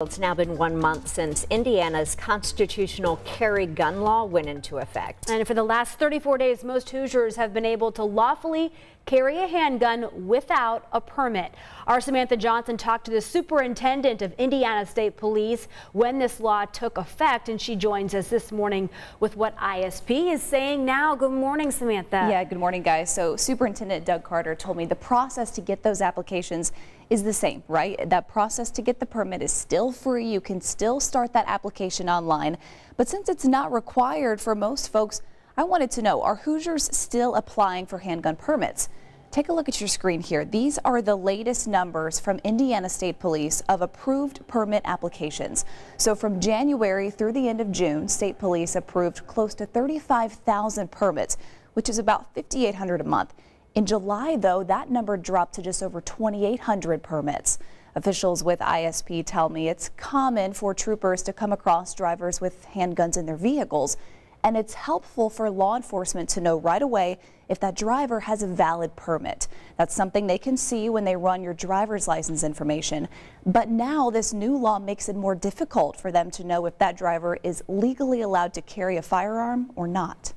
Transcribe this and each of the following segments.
It's now been one month since Indiana's constitutional carry gun law went into effect. And for the last 34 days, most Hoosiers have been able to lawfully carry a handgun without a permit. Our Samantha Johnson talked to the superintendent of Indiana State Police when this law took effect, and she joins us this morning with what ISP is saying now. Good morning, Samantha. Yeah, good morning, guys. So Superintendent Doug Carter told me the process to get those applications is the same, right? That process to get the permit is still free. You can still start that application online. But since it's not required for most folks, I wanted to know, are Hoosiers still applying for handgun permits? Take a look at your screen here. These are the latest numbers from Indiana State Police of approved permit applications. So from January through the end of June, State Police approved close to 35,000 permits, which is about 5,800 a month. In July, though, that number dropped to just over 2,800 permits. Officials with ISP tell me it's common for troopers to come across drivers with handguns in their vehicles, and it's helpful for law enforcement to know right away if that driver has a valid permit. That's something they can see when they run your driver's license information. But now this new law makes it more difficult for them to know if that driver is legally allowed to carry a firearm or not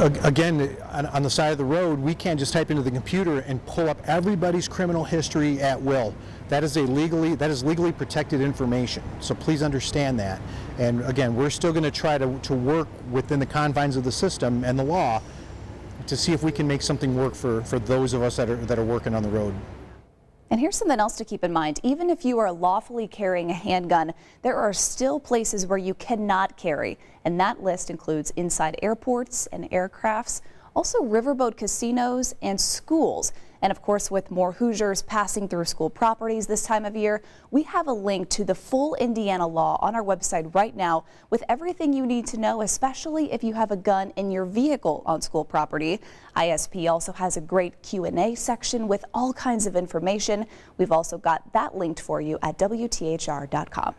again, on, the side of the road, we can't just type into the computer and pull up everybody's criminal history at will. That is a legally that is legally protected information. So please understand that. And again, we're still going to try to, to work within the confines of the system and the law to see if we can make something work for, for those of us that are, that are working on the road. And here's something else to keep in mind. Even if you are lawfully carrying a handgun, there are still places where you cannot carry. And that list includes inside airports and aircrafts, also riverboat casinos and schools. And of course, with more Hoosiers passing through school properties this time of year, we have a link to the full Indiana law on our website right now with everything you need to know, especially if you have a gun in your vehicle on school property. ISP also has a great Q&A section with all kinds of information. We've also got that linked for you at WTHR.com.